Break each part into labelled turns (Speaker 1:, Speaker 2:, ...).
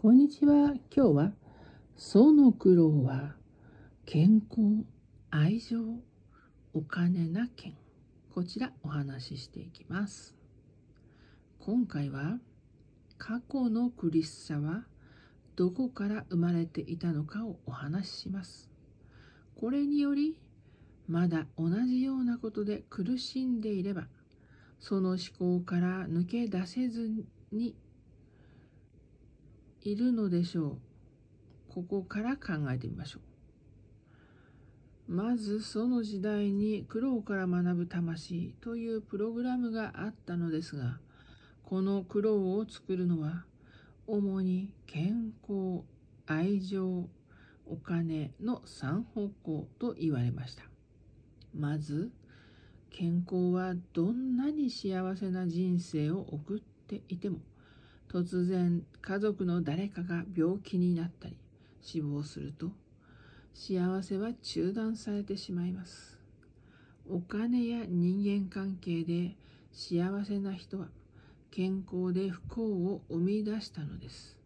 Speaker 1: こんにちは。今日は、その苦労は、健康、愛情、お金な件。こちらお話ししていきます。今回は、過去の苦しさは、どこから生まれていたのかをお話しします。これにより、まだ同じようなことで苦しんでいれば、その思考から抜け出せずにいるのでしょう。ここから考えてみましょう。まずその時代に苦労から学ぶ魂というプログラムがあったのですが、この苦労を作るのは主に健康、愛情、お金の3方向と言われました。まず、健康はどんなに幸せな人生を送っていても、突然家族の誰かが病気になったり死亡すると幸せは中断されてしまいます。お金や人間関係で幸せな人は健康で不幸を生み出したのです。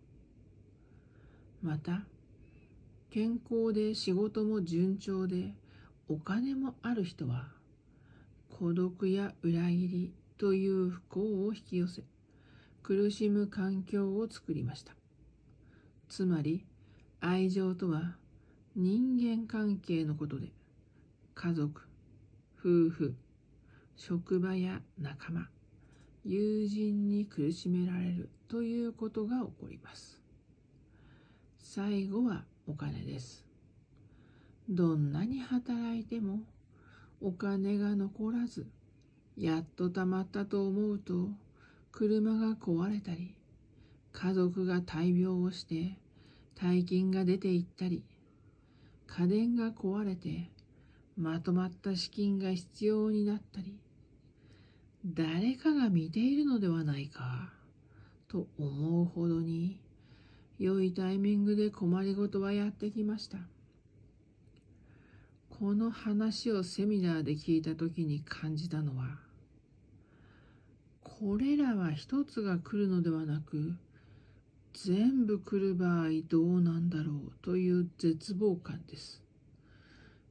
Speaker 1: また健康で仕事も順調でお金もある人は孤独や裏切りという不幸を引き寄せ苦しむ環境を作りました。つまり愛情とは人間関係のことで家族夫婦職場や仲間友人に苦しめられるということが起こります。最後はお金です。どんなに働いてもお金が残らずやっとたまったと思うと車が壊れたり、家族が大病をして大金が出ていったり、家電が壊れてまとまった資金が必要になったり、誰かが見ているのではないかと思うほどに良いタイミングで困りごとはやってきました。この話をセミナーで聞いた時に感じたのはこれらは一つが来るのではなく全部来る場合どうなんだろうという絶望感です。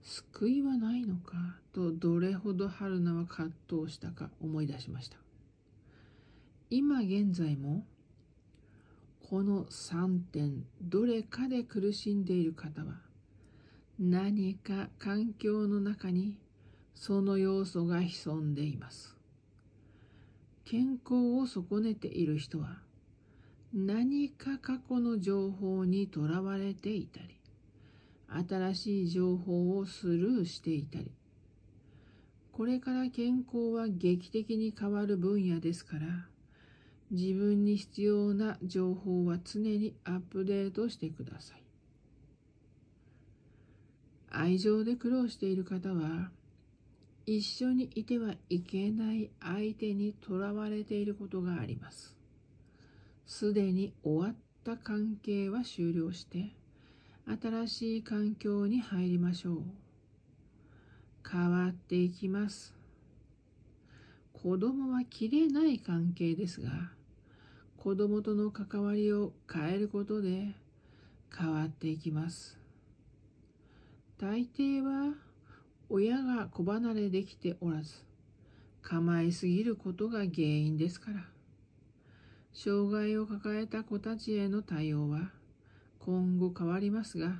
Speaker 1: 救いはないのかとどれほど春菜は葛藤したか思い出しました。今現在もこの3点どれかで苦しんでいる方は何か環境の中にその要素が潜んでいます。健康を損ねている人は何か過去の情報にとらわれていたり新しい情報をスルーしていたりこれから健康は劇的に変わる分野ですから自分に必要な情報は常にアップデートしてください。愛情で苦労している方は一緒にいてはいけない相手にとらわれていることがあります。すでに終わった関係は終了して、新しい環境に入りましょう。変わっていきます。子供は切れない関係ですが、子供との関わりを変えることで変わっていきます。大抵は親が子離れできておらず、構いすぎることが原因ですから。障害を抱えた子たちへの対応は今後変わりますが、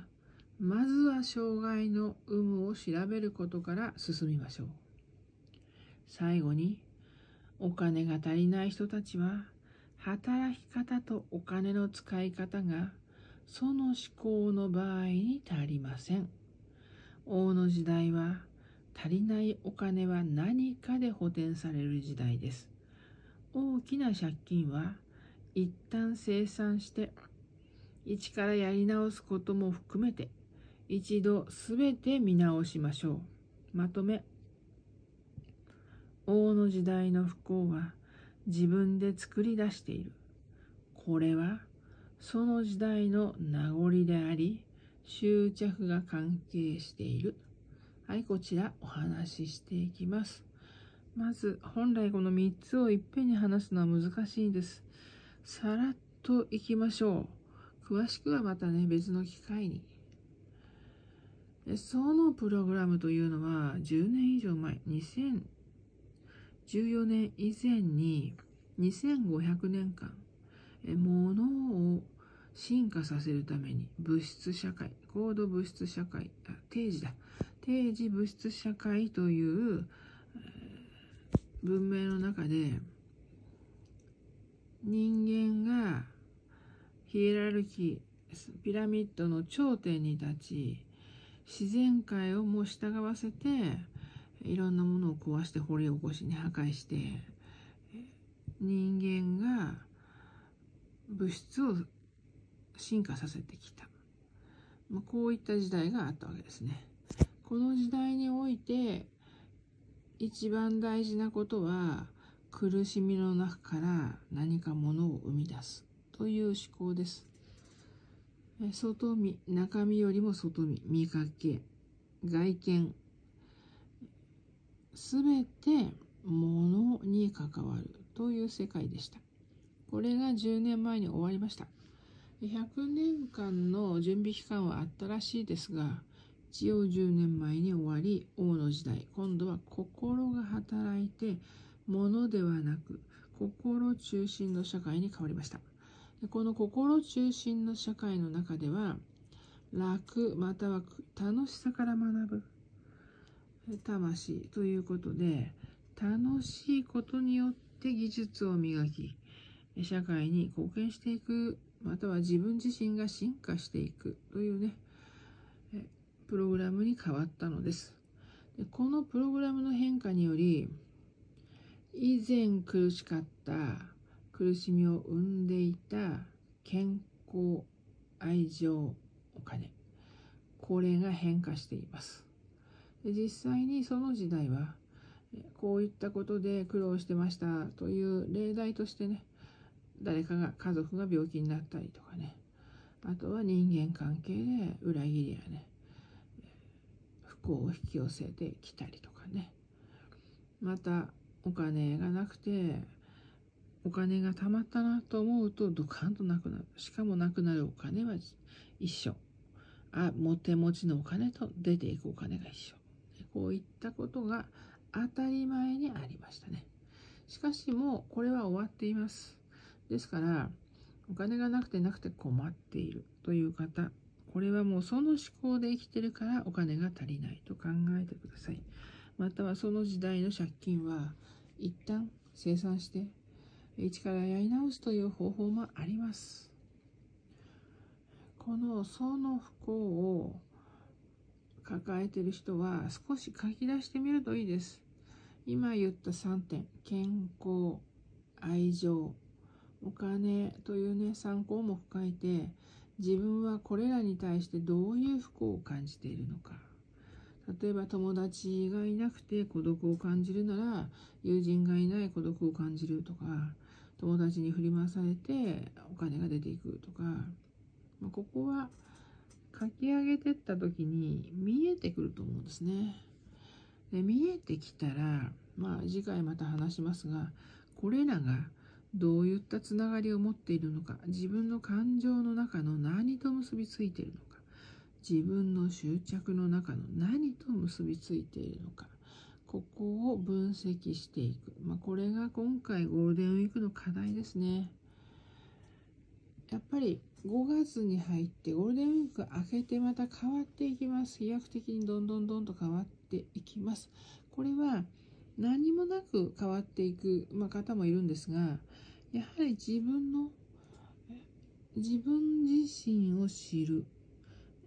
Speaker 1: まずは障害の有無を調べることから進みましょう。最後に、お金が足りない人たちは、働き方とお金の使い方がその思考の場合に足りません。王の時代は足りないお金は何かで補填される時代です。大きな借金は一旦清算して一からやり直すことも含めて一度すべて見直しましょう。まとめ。王の時代の不幸は自分で作り出している。これはその時代の名残であり、執着が関係している。はい、こちらお話ししていきます。まず、本来この3つをいっぺんに話すのは難しいんです。さらっといきましょう。詳しくはまたね、別の機会に。でそのプログラムというのは、10年以上前、2014年以前に、2500年間、ものを進化させるために物質社会、高度物質社会、あ定時だ。定時物質社会という文明の中で人間がヒエラルキー、ピラミッドの頂点に立ち、自然界をもう従わせて、いろんなものを壊して掘り起こしに破壊して、人間が物質を進化させてきた。まあ、こういった時代があったわけですね。この時代において一番大事なことは苦しみの中から何かものを生み出すという思考です。外見、中身よりも外見、見かけ、外見、すべてものに関わるという世界でした。これが10年前に終わりました。100年間の準備期間はあったらしいですが、一応10年前に終わり、王の時代、今度は心が働いて、物ではなく、心中心の社会に変わりました。この心中心の社会の中では、楽または楽しさから学ぶ魂ということで、楽しいことによって技術を磨き、社会に貢献していくまたは自分自身が進化していくというね、プログラムに変わったのです。でこのプログラムの変化により、以前苦しかった苦しみを生んでいた健康、愛情、お金、これが変化しています。で実際にその時代は、こういったことで苦労してましたという例題としてね、誰かが家族が病気になったりとかね。あとは人間関係で裏切りやね。不幸を引き寄せてきたりとかね。またお金がなくてお金が貯まったなと思うとドカンとなくなる。しかもなくなるお金は一緒。あも手持ちのお金と出ていくお金が一緒。こういったことが当たり前にありましたね。しかしもうこれは終わっています。ですから、お金がなくてなくて困っているという方、これはもうその思考で生きてるからお金が足りないと考えてください。またはその時代の借金は一旦清算して一からやり直すという方法もあります。このその不幸を抱えてる人は少し書き出してみるといいです。今言った3点、健康、愛情、お金というね、3項目書いて、自分はこれらに対してどういう不幸を感じているのか。例えば友達がいなくて孤独を感じるなら、友人がいない孤独を感じるとか、友達に振り回されてお金が出ていくとか、まあ、ここは書き上げてった時に見えてくると思うんですね。で見えてきたら、まあ次回また話しますが、これらがどういったつながりを持っているのか、自分の感情の中の何と結びついているのか、自分の執着の中の何と結びついているのか、ここを分析していく。まあ、これが今回ゴールデンウィークの課題ですね。やっぱり5月に入ってゴールデンウィーク明けてまた変わっていきます。飛躍的にどんどんどんと変わっていきます。これは何もなく変わっていく、まあ、方もいるんですが、やはり自分の自分自身を知る。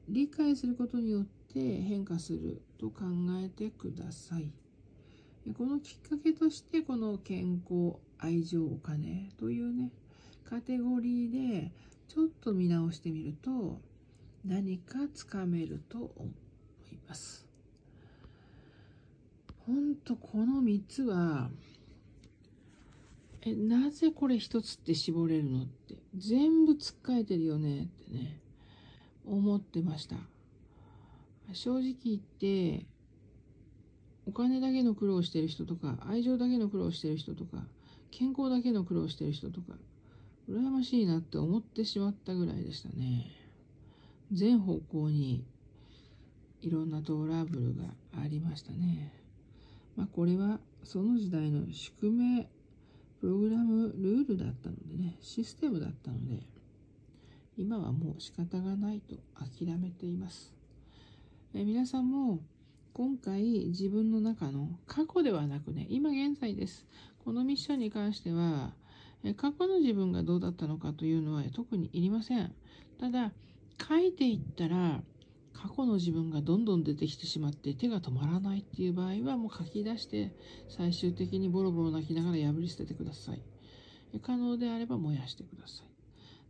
Speaker 1: 理解することによって変化すると考えてください。このきっかけとしてこの健康愛情お金というねカテゴリーでちょっと見直してみると何かつかめると思います。本当この3つはえ、なぜこれ一つって絞れるのって、全部つっかえてるよねってね、思ってました。正直言って、お金だけの苦労してる人とか、愛情だけの苦労してる人とか、健康だけの苦労してる人とか、羨ましいなって思ってしまったぐらいでしたね。全方向にいろんなトラブルがありましたね。まあこれはその時代の宿命、プログラム、ルールだったのでね、システムだったので、今はもう仕方がないと諦めています。え皆さんも今回自分の中の過去ではなくね、今現在です。このミッションに関しては、え過去の自分がどうだったのかというのは特にいりません。ただ、書いていったら、過去の自分がどんどん出てきてしまって手が止まらないっていう場合はもう書き出して最終的にボロボロ泣きながら破り捨ててください。可能であれば燃やしてください。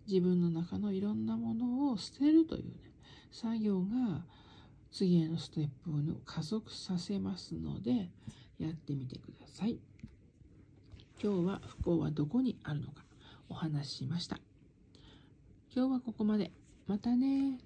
Speaker 1: 自分の中のいろんなものを捨てるというね、作業が次へのステップを加速させますので、やってみてください。今日は不幸はどこにあるのかお話ししました。今日はここまで。またね